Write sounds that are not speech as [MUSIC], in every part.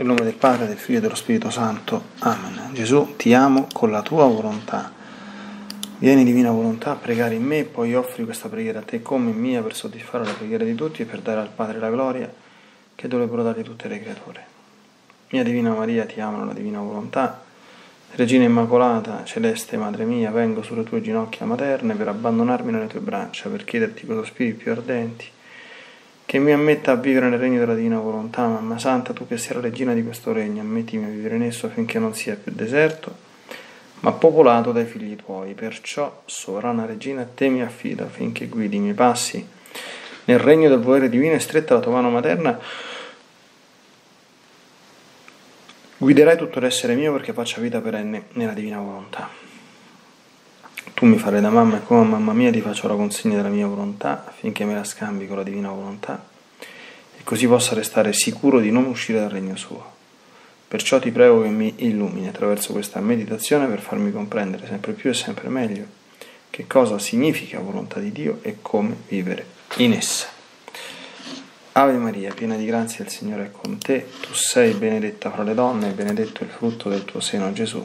Nel nome del Padre, del Figlio e dello Spirito Santo. Amen. Gesù, ti amo con la tua volontà. Vieni, divina volontà, a pregare in me poi offri questa preghiera a te come mia per soddisfare la preghiera di tutti e per dare al Padre la gloria che dovrebbero dare tutte le creature. Mia Divina Maria, ti amo nella divina volontà. Regina Immacolata, celeste Madre mia, vengo sulle tue ginocchia materne per abbandonarmi nelle tue braccia, per chiederti con spirito più ardenti che mi ammetta a vivere nel regno della divina volontà, Mamma Santa, tu che sei la regina di questo regno, ammettimi a vivere in esso affinché non sia più deserto, ma popolato dai figli tuoi. Perciò, sovrana regina, a te mi affido affinché guidi i miei passi nel regno del volere divino e stretta la tua mano materna. Guiderai tutto l'essere mio perché faccia vita perenne nella divina volontà. Tu mi farai da mamma e come mamma mia ti faccio la consegna della mia volontà affinché me la scambi con la divina volontà e così possa restare sicuro di non uscire dal regno suo. Perciò ti prego che mi illumini attraverso questa meditazione per farmi comprendere sempre più e sempre meglio che cosa significa volontà di Dio e come vivere in essa. Ave Maria, piena di grazia, il Signore è con te, tu sei benedetta fra le donne e benedetto il frutto del tuo seno Gesù.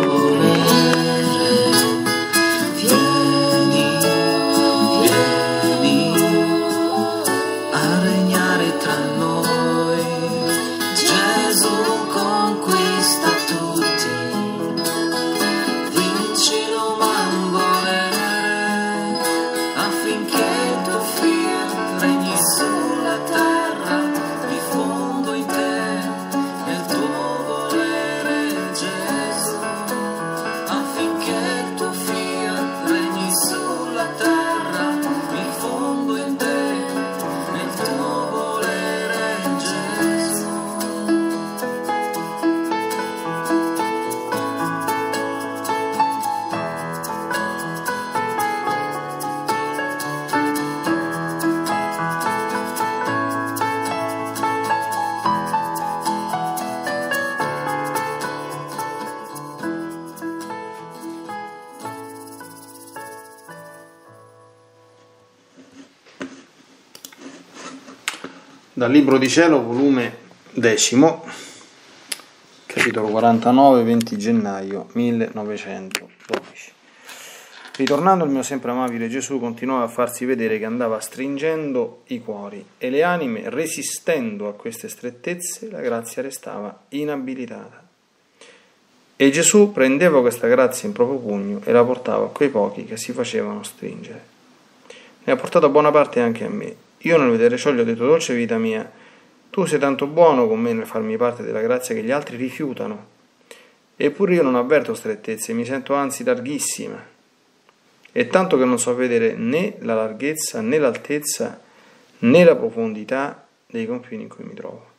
dal Libro di Cielo, volume decimo, capitolo 49, 20 gennaio 1912. Ritornando il mio sempre amabile Gesù continuava a farsi vedere che andava stringendo i cuori e le anime, resistendo a queste strettezze, la grazia restava inabilitata. E Gesù prendeva questa grazia in proprio pugno e la portava a quei pochi che si facevano stringere. Ne ha portata buona parte anche a me, io nel vedere ciò gli ho detto, dolce vita mia, tu sei tanto buono con me nel farmi parte della grazia che gli altri rifiutano. Eppure io non avverto strettezze, mi sento anzi larghissima. E tanto che non so vedere né la larghezza, né l'altezza, né la profondità dei confini in cui mi trovo.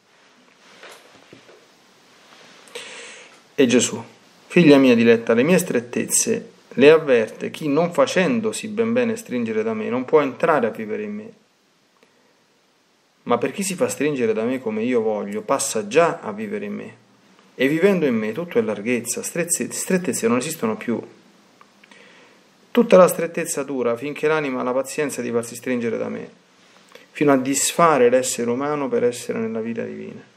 E Gesù, figlia mia diletta, le mie strettezze le avverte chi non facendosi ben bene stringere da me non può entrare a vivere in me ma per chi si fa stringere da me come io voglio, passa già a vivere in me. E vivendo in me tutto è larghezza, strettezze non esistono più. Tutta la strettezza dura finché l'anima ha la pazienza di farsi stringere da me, fino a disfare l'essere umano per essere nella vita divina.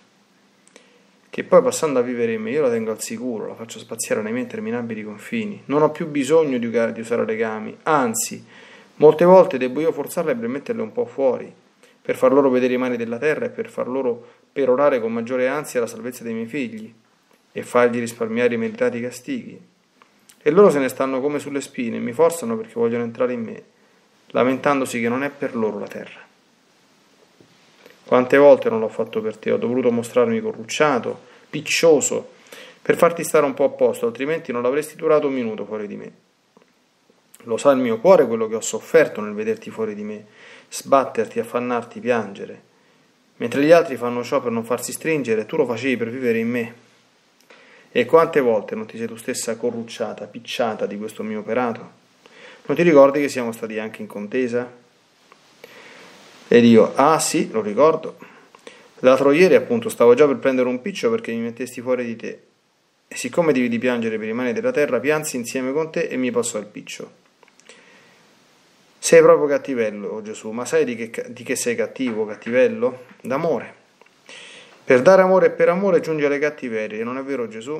Che poi passando a vivere in me io la tengo al sicuro, la faccio spaziare nei miei interminabili confini. Non ho più bisogno di usare legami, anzi, molte volte devo io forzarle per metterle un po' fuori per far loro vedere i mali della terra e per far loro perorare con maggiore ansia la salvezza dei miei figli e fargli risparmiare i meritati castighi. E loro se ne stanno come sulle spine e mi forzano perché vogliono entrare in me, lamentandosi che non è per loro la terra. Quante volte non l'ho fatto per te, ho dovuto mostrarmi corrucciato, piccioso, per farti stare un po' a posto, altrimenti non l'avresti durato un minuto fuori di me. Lo sa il mio cuore quello che ho sofferto nel vederti fuori di me, sbatterti, affannarti, piangere. Mentre gli altri fanno ciò per non farsi stringere, tu lo facevi per vivere in me. E quante volte non ti sei tu stessa corrucciata, picciata di questo mio operato? Non ti ricordi che siamo stati anche in contesa? Ed io, ah sì, lo ricordo. L'altro ieri appunto stavo già per prendere un piccio perché mi mettesti fuori di te. E siccome devi piangere per i mani della terra, piansi insieme con te e mi passò il piccio. Sei proprio cattivello, oh Gesù, ma sai di che, di che sei cattivo, cattivello? D'amore. Per dare amore e per amore giunge alle cattiverie, non è vero Gesù?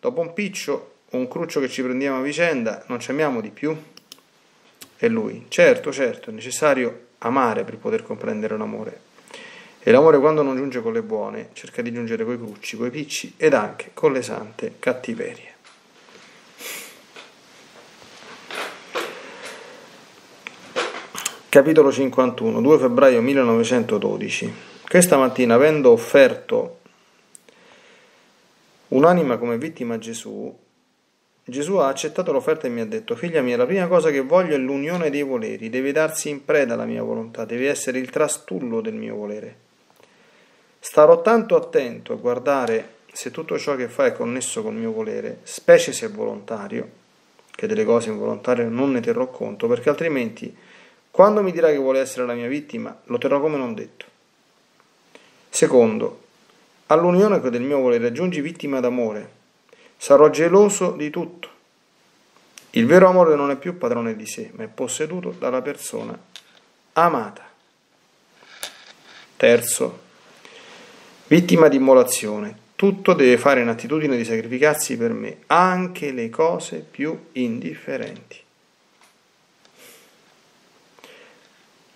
Dopo un piccio, un cruccio che ci prendiamo a vicenda, non ci amiamo di più? E lui, certo, certo, è necessario amare per poter comprendere l'amore. E l'amore quando non giunge con le buone, cerca di giungere coi crucci, coi picci ed anche con le sante cattiverie. Capitolo 51, 2 febbraio 1912. Questa mattina, avendo offerto un'anima come vittima a Gesù, Gesù ha accettato l'offerta e mi ha detto, figlia mia, la prima cosa che voglio è l'unione dei voleri, devi darsi in preda alla mia volontà, devi essere il trastullo del mio volere. Starò tanto attento a guardare se tutto ciò che fa è connesso col mio volere, specie se è volontario, che delle cose involontarie non ne terrò conto, perché altrimenti, quando mi dirà che vuole essere la mia vittima, lo terrò come non detto. Secondo, all'unione del mio volere aggiungi vittima d'amore, Sarò geloso di tutto. Il vero amore non è più padrone di sé, ma è posseduto dalla persona amata. Terzo, vittima di immolazione. Tutto deve fare in attitudine di sacrificarsi per me, anche le cose più indifferenti.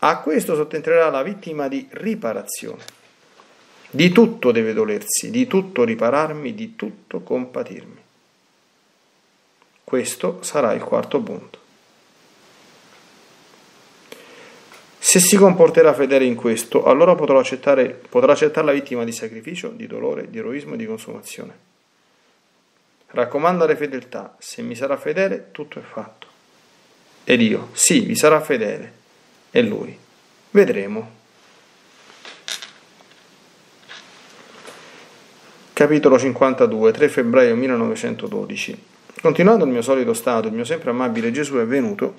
A questo sottentrerà la vittima di riparazione. Di tutto deve dolersi, di tutto ripararmi, di tutto compatirmi. Questo sarà il quarto punto. Se si comporterà fedele in questo, allora potrà accettare, potrà accettare la vittima di sacrificio, di dolore, di eroismo e di consumazione. Raccomandare fedeltà, se mi sarà fedele, tutto è fatto. Ed io, sì, vi sarà fedele. E lui, vedremo. Capitolo 52, 3 febbraio 1912. Continuando il mio solito stato, il mio sempre amabile Gesù è venuto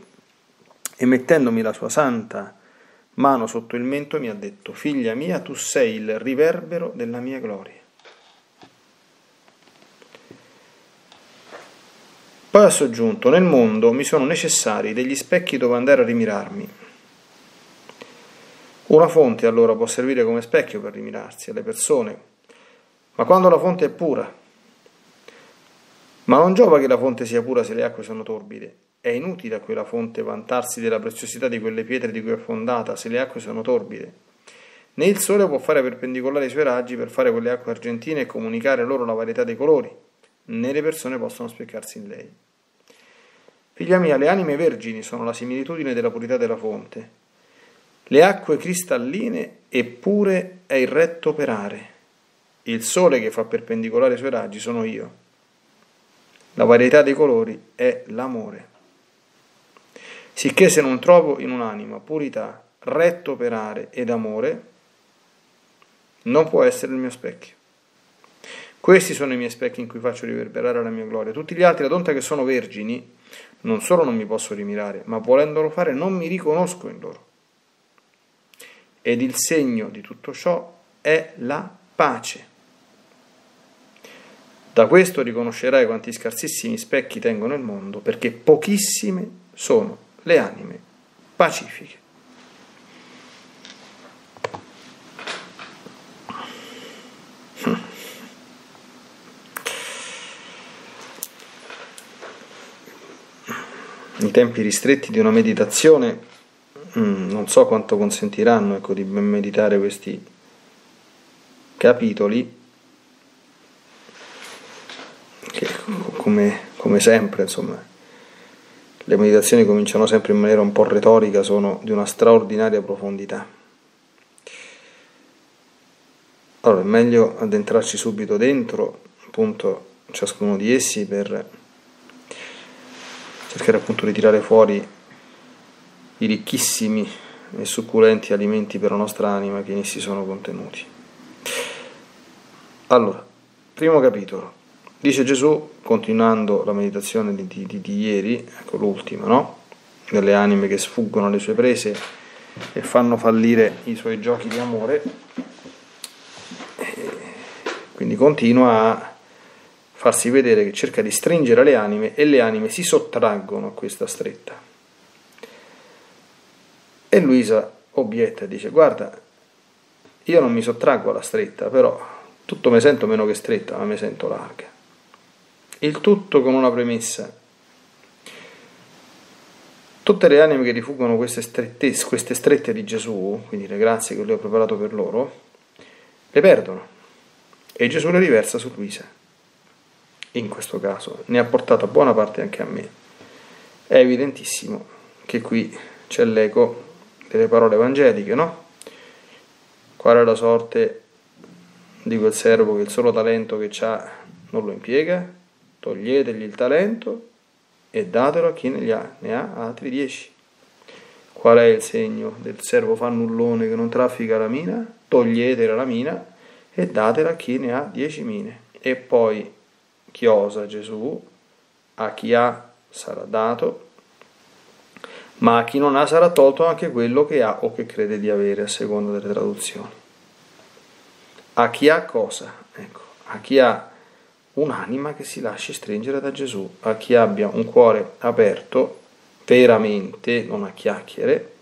e mettendomi la sua santa mano sotto il mento mi ha detto, figlia mia, tu sei il riverbero della mia gloria. Poi ha soggiunto, nel mondo mi sono necessari degli specchi dove andare a rimirarmi. Una fonte allora può servire come specchio per rimirarsi alle persone ma quando la fonte è pura, ma non giova che la fonte sia pura se le acque sono torbide. È inutile a quella fonte vantarsi della preziosità di quelle pietre di cui è fondata se le acque sono torbide. Né il sole può fare perpendicolare i suoi raggi per fare quelle acque argentine e comunicare loro la varietà dei colori, né le persone possono speccarsi in lei. Figlia mia, le anime vergini sono la similitudine della purità della fonte. Le acque cristalline e pure è il retto operare il sole che fa perpendicolare i suoi raggi sono io. La varietà dei colori è l'amore. Sicché se non trovo in un'anima purità, retto operare ed amore, non può essere il mio specchio. Questi sono i miei specchi in cui faccio riverberare la mia gloria. Tutti gli altri, ad onta che sono vergini, non solo non mi posso rimirare, ma volendolo fare non mi riconosco in loro. Ed il segno di tutto ciò è la pace. Da questo riconoscerai quanti scarsissimi specchi tengono il mondo, perché pochissime sono le anime pacifiche. I tempi ristretti di una meditazione mm, non so quanto consentiranno ecco, di meditare questi capitoli come, come sempre, insomma, le meditazioni cominciano sempre in maniera un po' retorica, sono di una straordinaria profondità. Allora, è meglio addentrarci subito dentro, appunto, ciascuno di essi per cercare appunto di tirare fuori i ricchissimi e succulenti alimenti per la nostra anima che in essi sono contenuti. Allora, primo capitolo. Dice Gesù, continuando la meditazione di, di, di ieri, ecco l'ultima, no? Delle anime che sfuggono alle sue prese e fanno fallire i suoi giochi di amore. Quindi continua a farsi vedere che cerca di stringere le anime e le anime si sottraggono a questa stretta. E Luisa obietta e dice guarda, io non mi sottraggo alla stretta, però tutto mi sento meno che stretta, ma mi sento larga. Il tutto con una premessa. Tutte le anime che rifuggono queste, queste strette di Gesù, quindi le grazie che lui ha preparato per loro, le perdono e Gesù le riversa su Luisa. In questo caso ne ha portata buona parte anche a me. È evidentissimo che qui c'è l'eco delle parole evangeliche, no? Qual è la sorte di quel servo che il solo talento che ha non lo impiega? Toglietegli il talento e datelo a chi ne ha, ne ha altri dieci. Qual è il segno del servo fannullone che non traffica la mina? Toglietela la mina e datela a chi ne ha dieci mine. E poi chiosa Gesù, a chi ha sarà dato ma a chi non ha sarà tolto anche quello che ha o che crede di avere, a seconda delle traduzioni. A chi ha cosa? Ecco, a chi ha un'anima che si lasci stringere da Gesù, a chi abbia un cuore aperto, veramente, non a chiacchiere,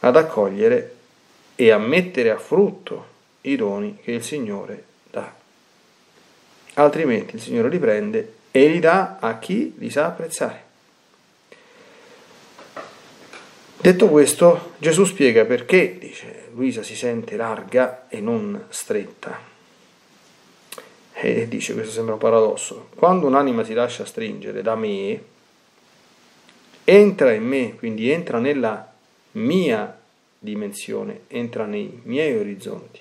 ad accogliere e a mettere a frutto i doni che il Signore dà. Altrimenti il Signore li prende e li dà a chi li sa apprezzare. Detto questo, Gesù spiega perché, dice, Luisa si sente larga e non stretta. E dice, questo sembra un paradosso, quando un'anima si lascia stringere da me, entra in me, quindi entra nella mia dimensione, entra nei miei orizzonti.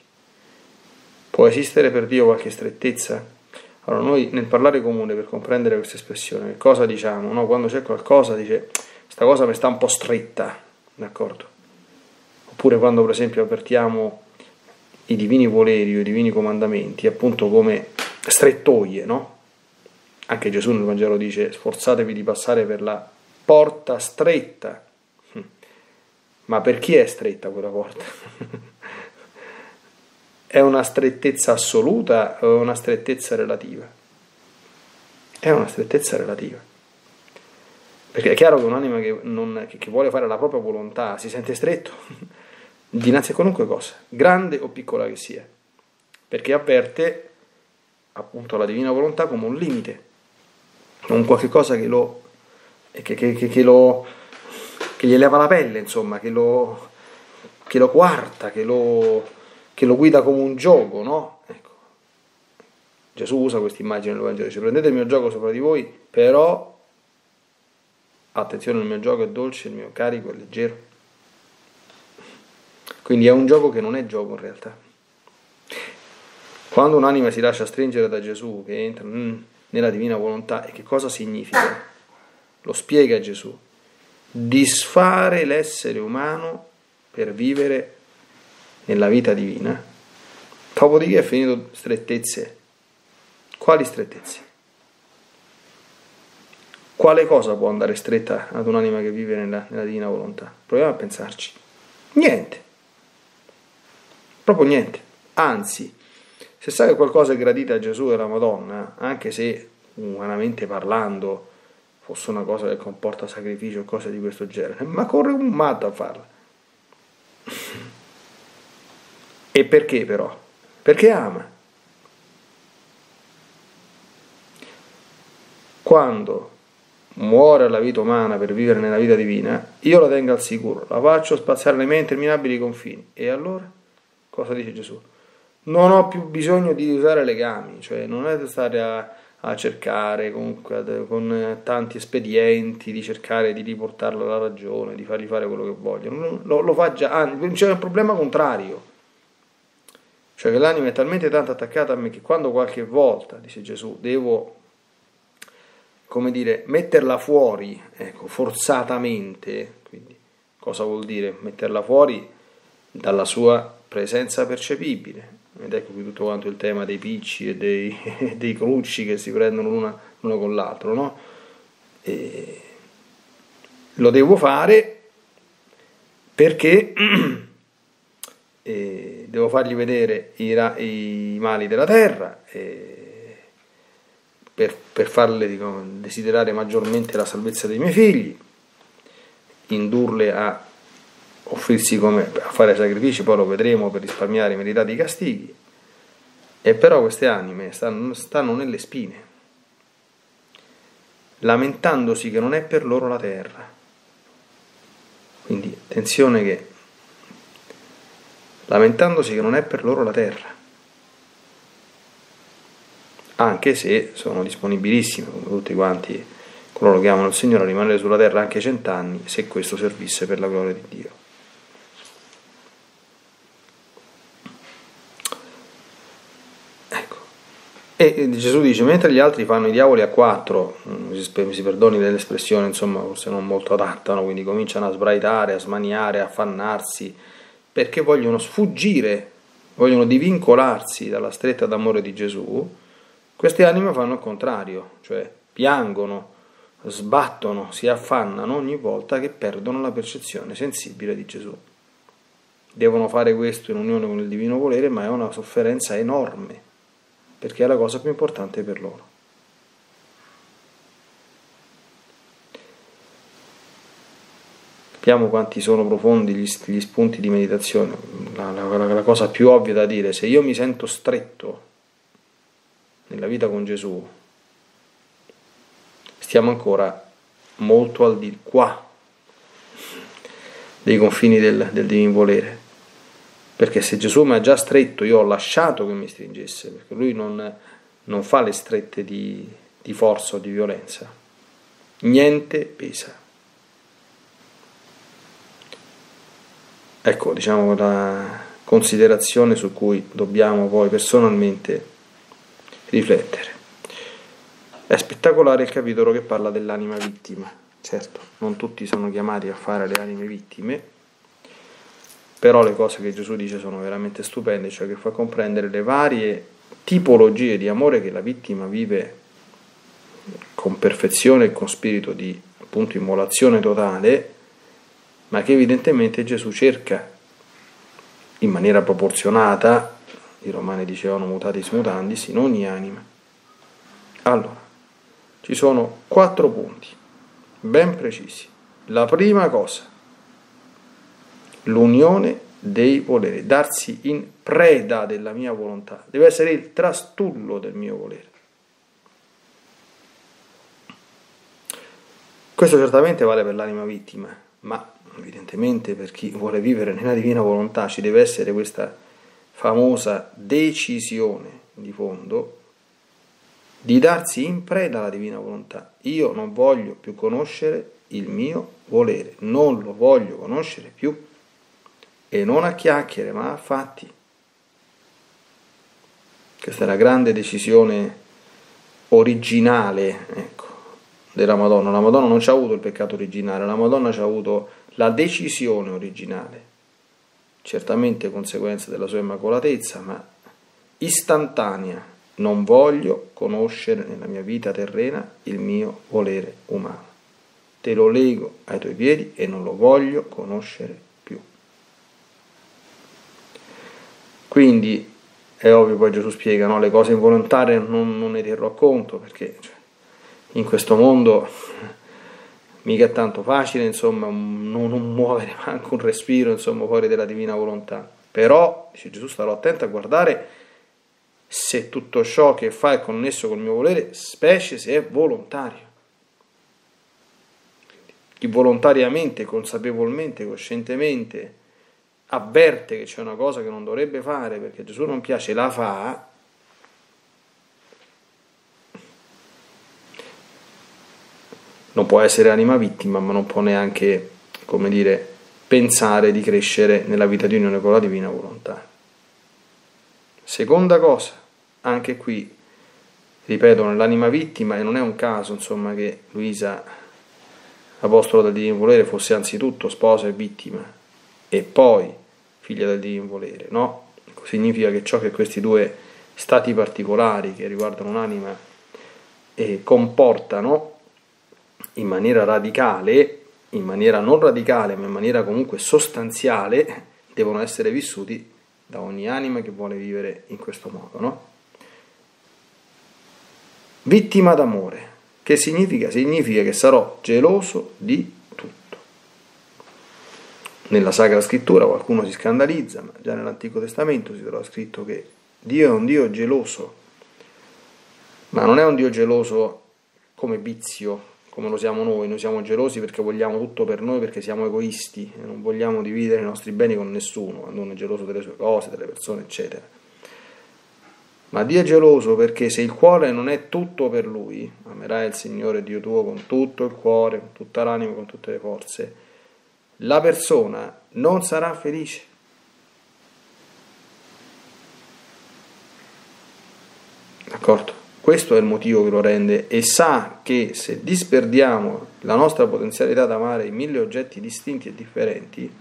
Può esistere per Dio qualche strettezza? Allora noi nel parlare comune per comprendere questa espressione, cosa diciamo? No? Quando c'è qualcosa dice, questa cosa mi sta un po' stretta, D'accordo? Oppure quando per esempio avvertiamo i divini voleri o i divini comandamenti, appunto come strettoie, no? Anche Gesù nel Vangelo dice sforzatevi di passare per la porta stretta. Ma per chi è stretta quella porta? [LAUGHS] è una strettezza assoluta o una strettezza relativa? È una strettezza relativa. Perché è chiaro che un'anima che, non, che, vuole fare la propria volontà si sente stretto [LAUGHS] dinanzi a qualunque cosa, grande o piccola che sia, perché avverte appunto la divina volontà come un limite, un qualche cosa che lo, che, che, lo che gli leva la pelle, insomma, che lo, che lo quarta, che lo, che lo guida come un gioco, no? Ecco. Gesù usa questa immagine nel Vangelo, dice prendete il mio gioco sopra di voi, però attenzione il mio gioco è dolce, il mio carico è leggero. Quindi è un gioco che non è gioco in realtà. Quando un'anima si lascia stringere da Gesù, che entra nella divina volontà, e che cosa significa? Lo spiega Gesù. Disfare l'essere umano per vivere nella vita divina. Dopodiché è finito strettezze. Quali strettezze? Quale cosa può andare stretta ad un'anima che vive nella, nella divina volontà? Proviamo a pensarci. Niente. Proprio niente. Anzi, se sa che qualcosa è gradita a Gesù e alla Madonna, anche se umanamente parlando fosse una cosa che comporta sacrificio o cose di questo genere, ma corre un matto a farla. E perché però? Perché ama. Quando muore la vita umana per vivere nella vita divina, io la tengo al sicuro, la faccio spaziare nei miei interminabili confini. E allora? Cosa dice Gesù? Non ho più bisogno di usare legami, cioè non è stare a, a cercare comunque con tanti espedienti, di cercare di riportarlo alla ragione, di fargli fare quello che vogliono. Lo, lo fa già, anzi, c'è un problema contrario. Cioè che l'anima è talmente tanto attaccata a me che quando qualche volta, dice Gesù, devo come dire, metterla fuori, ecco, forzatamente, quindi cosa vuol dire metterla fuori dalla sua presenza percepibile? Ed ecco qui tutto quanto il tema dei picci e dei, [LAUGHS] dei crucci che si prendono l'una, l'uno con l'altro, no? E lo devo fare perché [CLEARS THROAT] devo fargli vedere i, i, mali della terra. E per, per farle dico, desiderare maggiormente la salvezza dei miei figli, indurle a offrirsi come a fare sacrifici, poi lo vedremo per risparmiare i meritati castighi. E però queste anime stanno, stanno nelle spine, lamentandosi che non è per loro la terra. Quindi attenzione che lamentandosi che non è per loro la terra, anche se sono disponibilissimi, come tutti quanti coloro che amano il Signore, a rimanere sulla terra anche cent'anni, se questo servisse per la gloria di Dio. Ecco. E Gesù dice, mentre gli altri fanno i diavoli a quattro, mm, mi si perdoni dell'espressione, insomma, forse non molto adatta, no? quindi cominciano a sbraitare, a smaniare, a affannarsi, perché vogliono sfuggire, vogliono divincolarsi dalla stretta d'amore di Gesù, queste anime fanno il contrario, cioè piangono, sbattono, si affannano ogni volta che perdono la percezione sensibile di Gesù. Devono fare questo in unione con il divino volere, ma è una sofferenza enorme, perché è la cosa più importante per loro. Capiamo quanti sono profondi gli, gli spunti di meditazione. La, la, la cosa più ovvia da dire, se io mi sento stretto nella vita con Gesù, stiamo ancora molto al di qua dei confini del, del divino volere. Perché se Gesù mi ha già stretto, io ho lasciato che mi stringesse, perché lui non, non fa le strette di, di forza o di violenza. Niente pesa. Ecco, diciamo, la considerazione su cui dobbiamo poi personalmente riflettere. È spettacolare il capitolo che parla dell'anima vittima. Certo, non tutti sono chiamati a fare le anime vittime, però le cose che Gesù dice sono veramente stupende, cioè che fa comprendere le varie tipologie di amore che la vittima vive con perfezione e con spirito di appunto immolazione totale ma che evidentemente Gesù cerca in maniera proporzionata, i romani dicevano mutatis mutandis, in ogni anima. Allora, ci sono quattro punti ben precisi. La prima cosa, l'unione dei voleri, darsi in preda della mia volontà, deve essere il trastullo del mio volere. Questo certamente vale per l'anima vittima, ma evidentemente per chi vuole vivere nella divina volontà ci deve essere questa famosa decisione di fondo di darsi in preda alla divina volontà. Io non voglio più conoscere il mio volere, non lo voglio conoscere più e non a chiacchiere ma a fatti. Questa è la grande decisione originale ecco, della Madonna. La Madonna non ci ha avuto il peccato originale, la Madonna ci ha avuto la decisione originale, certamente conseguenza della sua immacolatezza, ma istantanea. Non voglio conoscere nella mia vita terrena il mio volere umano. Te lo lego ai tuoi piedi e non lo voglio conoscere più. Quindi è ovvio, poi Gesù spiega, no? le cose involontarie non, non ne terrò conto perché cioè, in questo mondo mica è tanto facile, insomma, non, muovere [LAUGHS] manco un respiro, insomma, fuori dalla divina volontà. Però, dice Gesù, starò attento a guardare se tutto ciò che fa è connesso col mio volere, specie se è volontario. Chi volontariamente, consapevolmente, coscientemente avverte che c'è una cosa che non dovrebbe fare perché Gesù non piace, la fa, non può essere anima vittima, ma non può neanche, come dire, pensare di crescere nella vita di unione con la divina volontà. Seconda cosa, anche qui, ripeto, nell'anima vittima, e non è un caso, insomma, che Luisa, apostolo del divino volere, fosse anzitutto sposa e vittima, e poi figlia del divino volere, no? Significa che ciò che questi due stati particolari che riguardano un'anima eh, comportano in maniera radicale, in maniera non radicale, ma in maniera comunque sostanziale, devono essere vissuti da ogni anima che vuole vivere in questo modo. No? vittima d'amore. Che significa? Significa che sarò geloso di tutto. Nella Sacra Scrittura qualcuno si scandalizza, ma già nell'Antico Testamento si trova scritto che Dio è un Dio geloso, ma non è un Dio geloso come vizio, come lo siamo noi, noi siamo gelosi perché vogliamo tutto per noi, perché siamo egoisti e non vogliamo dividere i nostri beni con nessuno, quando uno è geloso delle sue cose, delle persone, eccetera. Ma Dio è geloso perché se il cuore non è tutto per Lui, amerai il Signore Dio tuo con tutto il cuore, con tutta l'anima, con tutte le forze, la persona non sarà felice. D'accordo? Questo è il motivo che lo rende e sa che se disperdiamo la nostra potenzialità ad amare in mille oggetti distinti e differenti,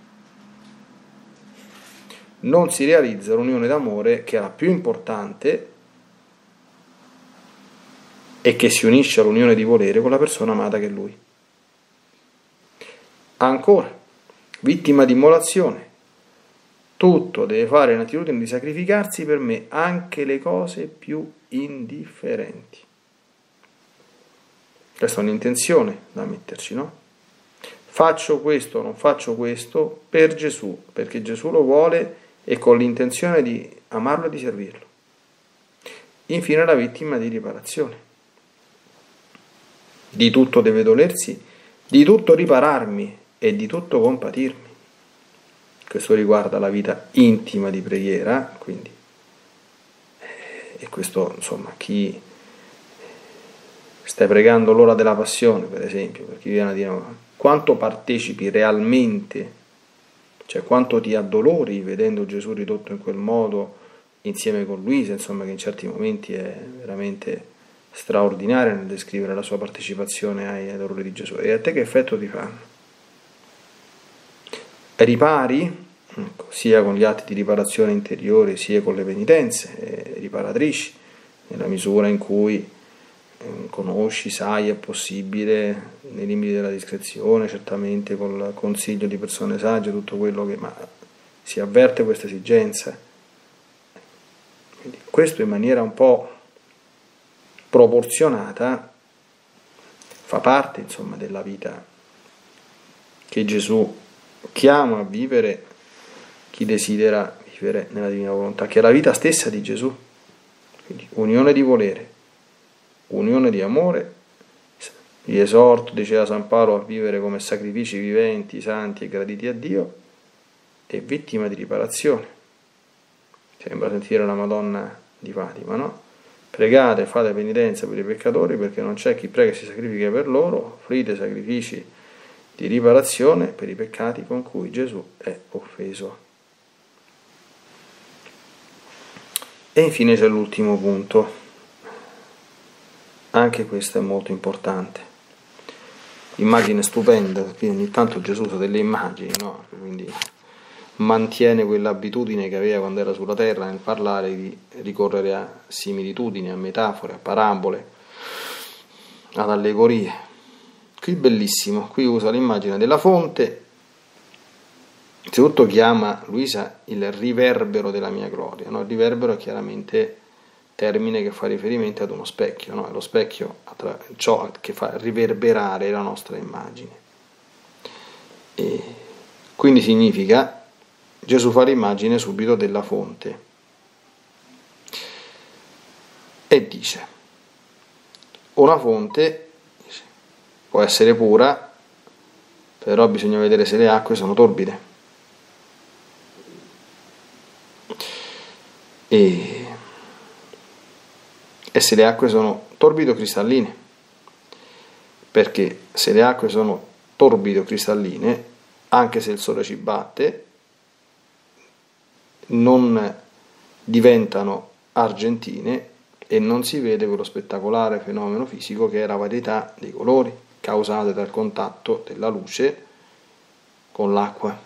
non si realizza l'unione d'amore che è la più importante e che si unisce all'unione di volere con la persona amata che è lui. Ancora, vittima di immolazione, tutto deve fare in attitudine di sacrificarsi per me, anche le cose più indifferenti. Questa è un'intenzione da metterci, no? Faccio questo, non faccio questo per Gesù, perché Gesù lo vuole e con l'intenzione di amarlo e di servirlo. Infine la vittima di riparazione. Di tutto deve dolersi, di tutto ripararmi e di tutto compatirmi. Questo riguarda la vita intima di preghiera, quindi e questo insomma chi stai pregando l'ora della passione per esempio per chi viene a dire quanto partecipi realmente? Cioè quanto ti addolori vedendo Gesù ridotto in quel modo insieme con Luisa? Insomma che in certi momenti è veramente straordinaria nel descrivere la sua partecipazione ai dolori di Gesù. E a te che effetto ti fanno ripari sia con gli atti di riparazione interiore sia con le penitenze eh, riparatrici, nella misura in cui eh, conosci, sai, è possibile, nei limiti della discrezione, certamente col consiglio di persone sagge, tutto quello che... ma si avverte questa esigenza. Quindi questo in maniera un po' proporzionata fa parte insomma della vita che Gesù chiama a vivere chi desidera vivere nella divina volontà, che è la vita stessa di Gesù. Quindi unione di volere, unione di amore. Vi esorto, diceva San Paolo, a vivere come sacrifici viventi, santi e graditi a Dio e vittima di riparazione. Sembra sentire la Madonna di Fatima, no? Pregate, fate penitenza per i peccatori perché non c'è chi prega e si sacrifica per loro, offrite sacrifici di riparazione per i peccati con cui Gesù è offeso. E infine c'è l'ultimo punto, anche questo è molto importante. Immagine stupenda, perché ogni tanto Gesù usa delle immagini, no? quindi mantiene quell'abitudine che aveva quando era sulla terra nel parlare di ricorrere a similitudini, a metafore, a parabole, ad allegorie. Qui bellissimo, qui usa l'immagine della fonte Innanzitutto chiama Luisa il riverbero della mia gloria. No? Il riverbero è chiaramente termine che fa riferimento ad uno specchio, no? lo specchio ciò che fa riverberare la nostra immagine. E quindi significa Gesù fa l'immagine subito della fonte e dice una fonte può essere pura, però bisogna vedere se le acque sono torbide. E, e se le acque sono torbido cristalline, perché se le acque sono torbido cristalline, anche se il sole ci batte, non diventano argentine e non si vede quello spettacolare fenomeno fisico che è la varietà dei colori causate dal contatto della luce con l'acqua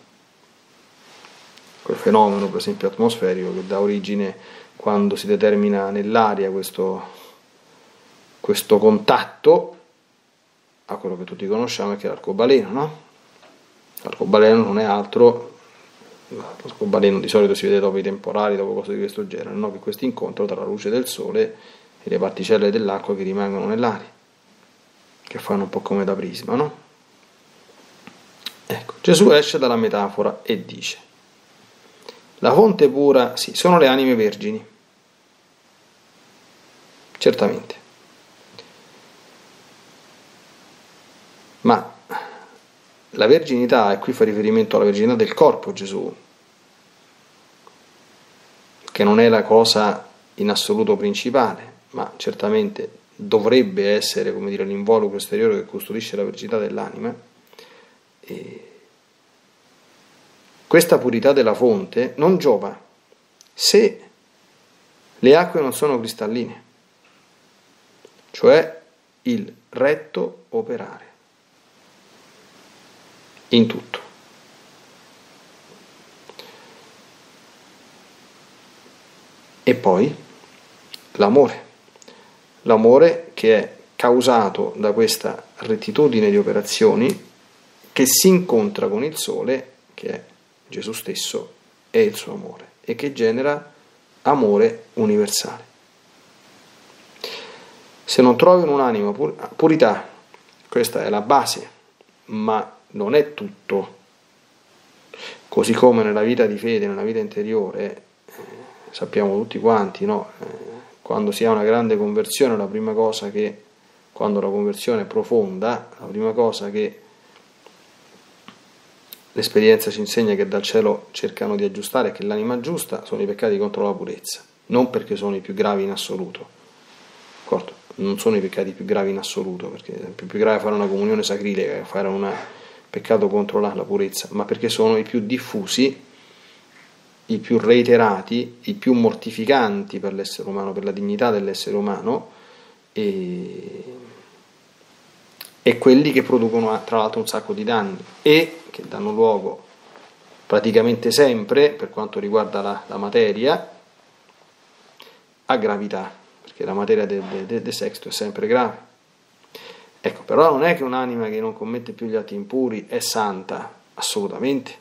quel fenomeno per esempio atmosferico che dà origine quando si determina nell'aria questo, questo contatto a quello che tutti conosciamo che è l'arcobaleno, no? L'arcobaleno non è altro, l'arcobaleno di solito si vede dopo i temporali, dopo cose di questo genere, no? che questo incontro tra la luce del sole e le particelle dell'acqua che rimangono nell'aria, che fanno un po' come da prisma, no? Ecco, Gesù esce dalla metafora e dice, la fonte pura, sì, sono le anime vergini, certamente. Ma la verginità, e qui fa riferimento alla verginità del corpo Gesù, che non è la cosa in assoluto principale, ma certamente dovrebbe essere come dire, l'involucro esteriore che custodisce la verginità dell'anima. E questa purità della fonte non giova se le acque non sono cristalline, cioè il retto operare in tutto. E poi l'amore, l'amore che è causato da questa rettitudine di operazioni che si incontra con il sole, che è Gesù stesso, e il suo amore, e che genera amore universale. Se non trovi in un'anima pur- purità, questa è la base, ma non è tutto. Così come nella vita di fede, nella vita interiore, eh, sappiamo tutti quanti, no? eh, quando si ha una grande conversione, la prima cosa che, quando la conversione è profonda, la prima cosa che l'esperienza ci insegna che dal cielo cercano di aggiustare che l'anima giusta sono i peccati contro la purezza, non perché sono i più gravi in assoluto. D'accordo? Non sono i peccati più gravi in assoluto, perché è più grave fare una comunione sacrilega che fare una, peccato contro la, la purezza, ma perché sono i più diffusi, i più reiterati, i più mortificanti per l'essere umano, per la dignità dell'essere umano e, e quelli che producono tra l'altro un sacco di danni e che danno luogo praticamente sempre, per quanto riguarda la, la materia, a gravità, perché la materia del de, de, sexto è sempre grave. Ecco, però non è che un'anima che non commette più gli atti impuri è santa, assolutamente.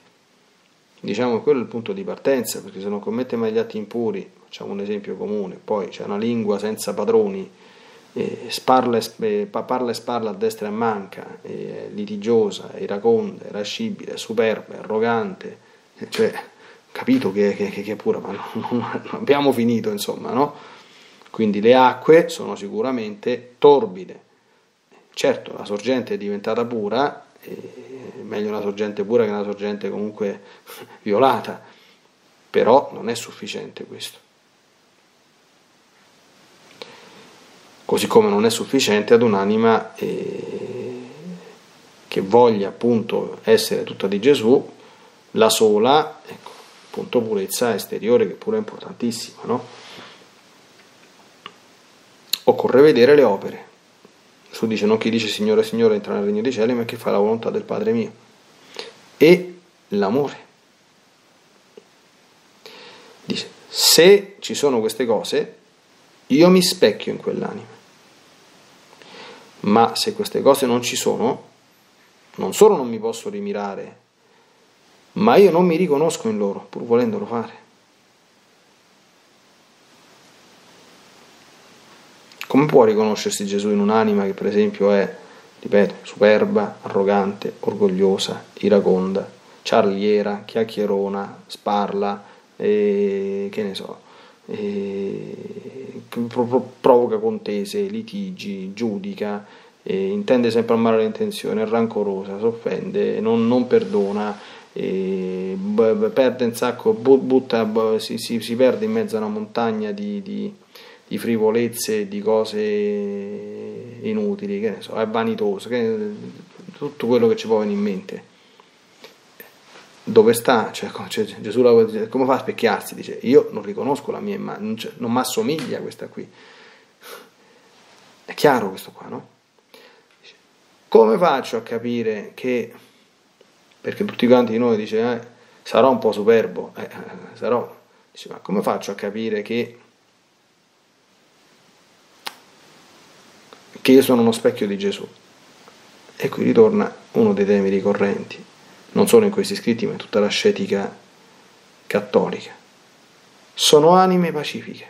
Diciamo che quello è il punto di partenza, perché se non commette mai gli atti impuri, facciamo un esempio comune, poi c'è una lingua senza padroni, eh, sparla, parla e sparla a destra e a manca, è litigiosa, iraconda, irascibile, superba, arrogante, cioè, capito che, che, che è pura, ma non, non abbiamo finito, insomma, no? Quindi le acque sono sicuramente torbide, Certo, la sorgente è diventata pura, è meglio una sorgente pura che una sorgente comunque violata, però non è sufficiente questo. Così come non è sufficiente ad un'anima eh, che voglia appunto essere tutta di Gesù, la sola, ecco, appunto purezza esteriore che pure è importantissima, no? Occorre vedere le opere. Gesù dice non chi dice Signore, Signore entra nel regno dei cieli, ma chi fa la volontà del Padre mio. E l'amore. Dice, se ci sono queste cose, io mi specchio in quell'anima. Ma se queste cose non ci sono, non solo non mi posso rimirare, ma io non mi riconosco in loro, pur volendolo fare. Come può riconoscersi Gesù in un'anima che per esempio è, ripeto, superba, arrogante, orgogliosa, iraconda, ciarliera, chiacchierona, sparla, e, che ne so, e, provoca contese, litigi, giudica, intende sempre a male le intenzioni, è rancorosa, si offende, non, non perdona, b, perde un sacco, butta, si, si, si, perde in mezzo a una montagna di, di di frivolezze, di cose inutili, che ne so, è vanitoso, che, tutto quello che ci può venire in mente. Dove sta? Cioè, cioè, Gesù come fa a specchiarsi? Dice, io non riconosco la mia immagine, non mi assomiglia questa qui. È chiaro questo qua, no? Dice, come faccio a capire che, perché tutti quanti di noi dice, eh, sarò un po' superbo, eh, sarò, dice, ma come faccio a capire che che io sono uno specchio di Gesù. E qui ritorna uno dei temi ricorrenti, non solo in questi scritti, ma in tutta la scetica cattolica. Sono anime pacifiche.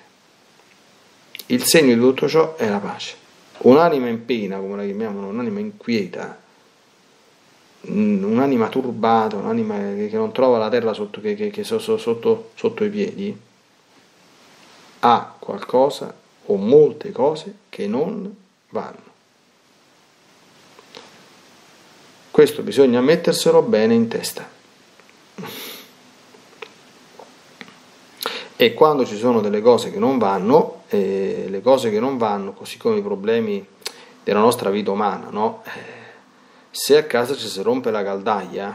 il segno di tutto ciò è la pace. Un'anima in pena, come la chiamiamo, un'anima inquieta, un'anima turbata, un'anima che non trova la terra sotto, che, che, che sotto, sotto, sotto i piedi, ha qualcosa o molte cose che non vanno. Questo bisogna metterselo bene in testa. E quando ci sono delle cose che non vanno, eh, le cose che non vanno, così come i problemi della nostra vita umana, no? Eh, se a casa ci si rompe la caldaia,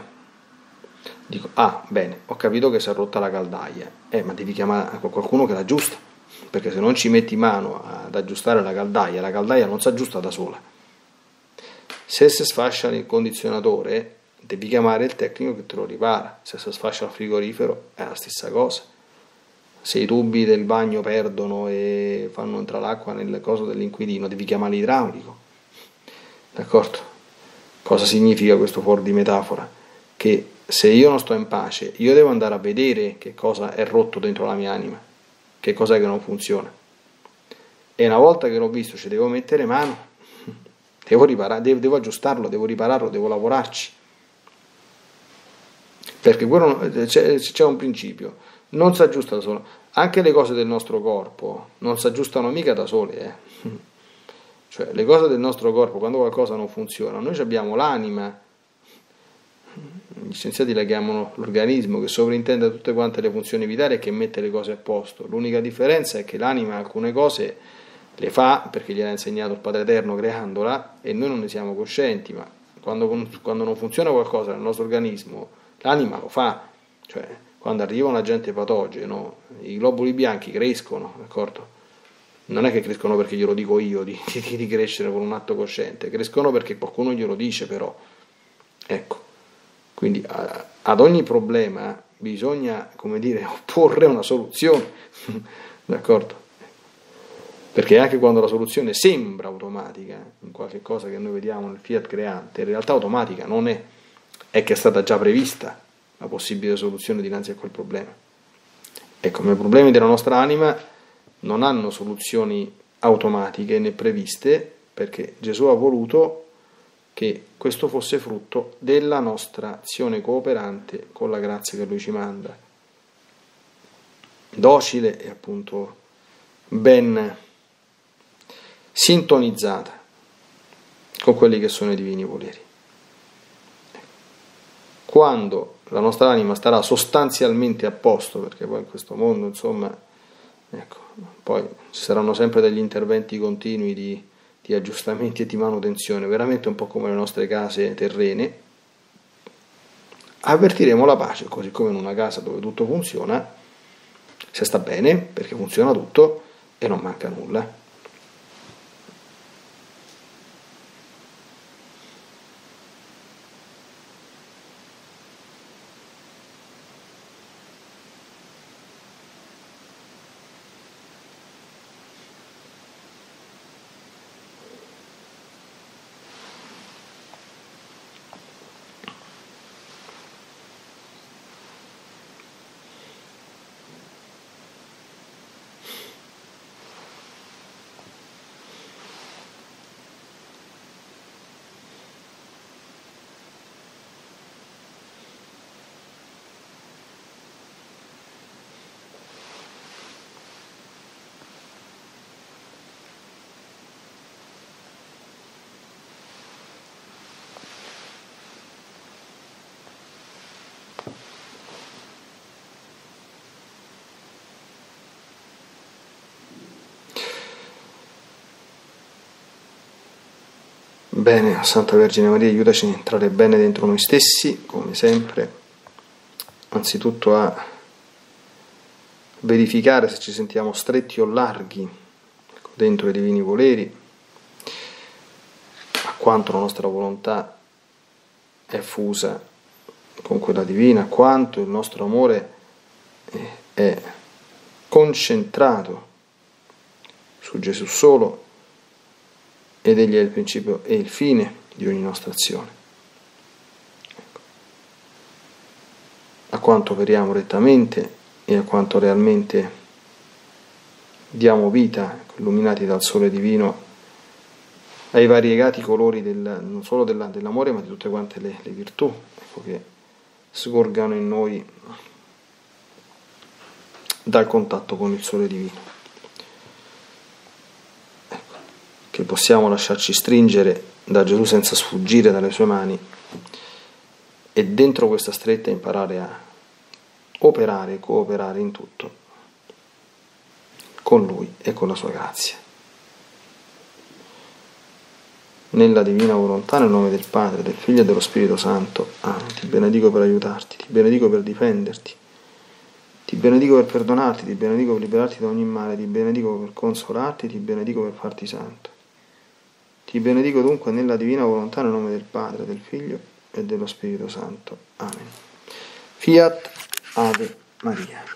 dico, ah, bene, ho capito che si è rotta la caldaia, eh, ma devi chiamare qualcuno che l'aggiusta, perché se non ci metti mano ad aggiustare la caldaia, la caldaia non si aggiusta da sola. Se si sfascia il condizionatore, devi chiamare il tecnico che te lo ripara, se si sfascia il frigorifero è la stessa cosa. Se i tubi del bagno perdono e fanno entrare l'acqua nel coso dell'inquilino, devi chiamare l'idraulico. D'accordo? Cosa significa questo fuori di metafora? Che se io non sto in pace, io devo andare a vedere che cosa è rotto dentro la mia anima, che cos'è che non funziona. E una volta che l'ho visto ci devo mettere mano, devo, riparare, devo, devo aggiustarlo, devo ripararlo, devo lavorarci. Perché c'è, c'è un principio, non si aggiusta da solo. Anche le cose del nostro corpo non si aggiustano mica da sole. Eh. [LAUGHS] Cioè, le cose del nostro corpo, quando qualcosa non funziona, noi abbiamo l'anima, gli scienziati la chiamano l'organismo, che sovrintende tutte quante le funzioni vitali e che mette le cose a posto. L'unica differenza è che l'anima alcune cose le fa perché gliel'ha insegnato il Padre Eterno creandola e noi non ne siamo coscienti, ma quando, quando non funziona qualcosa nel nostro organismo, l'anima lo fa. Cioè, quando arriva un agente patogeno, i globuli bianchi crescono, d'accordo? non è che crescono perché glielo dico io di, [LAUGHS] di, di, crescere con un atto cosciente, crescono perché qualcuno glielo dice però. Ecco, quindi a, ad ogni problema bisogna, come dire, [LAUGHS] opporre una soluzione, [LAUGHS] d'accordo? Perché anche quando la soluzione sembra automatica, in qualche cosa che noi vediamo nel fiat creante, in realtà automatica non è, è che è stata già prevista la possibile soluzione dinanzi a quel problema. Ecco, i problemi della nostra anima non hanno soluzioni automatiche né previste perché Gesù ha voluto che questo fosse frutto della nostra azione cooperante con la grazia che Lui ci manda, docile e appunto ben sintonizzata con quelli che sono i divini voleri. Quando la nostra anima starà sostanzialmente a posto, perché poi in questo mondo, insomma, ecco, poi ci saranno sempre degli interventi continui di, di aggiustamenti e di manutenzione, veramente un po' come le nostre case terrene. Avvertiremo la pace, così come in una casa dove tutto funziona, se sta bene, perché funziona tutto e non manca nulla. Bene, Santa Vergine Maria, aiutaci a entrare bene dentro noi stessi, come sempre, anzitutto a verificare se ci sentiamo stretti o larghi ecco, dentro i divini voleri, a quanto la nostra volontà è fusa con quella divina, a quanto il nostro amore è concentrato su Gesù solo ed egli è il principio e il fine di ogni nostra azione. Ecco. A quanto operiamo rettamente e a quanto realmente diamo vita, illuminati dal sole divino, ai variegati colori del, non solo della, dell'amore ma di tutte quante le, le virtù, ecco, che sgorgano in noi dal contatto con il sole divino. Ecco, che possiamo lasciarci stringere da Gesù senza sfuggire dalle sue mani e dentro questa stretta imparare a operare e cooperare in tutto con Lui e con la sua grazia. Nella divina volontà, nel nome del Padre, del Figlio e dello Spirito Santo. Amen. Ti benedico per aiutarti, ti benedico per difenderti, ti benedico per perdonarti, ti benedico per liberarti da ogni male, ti benedico per consolarti, ti benedico per farti santo. Ti benedico dunque nella divina volontà, nel nome del Padre, del Figlio e dello Spirito Santo. Amen. Fiat Ave Maria.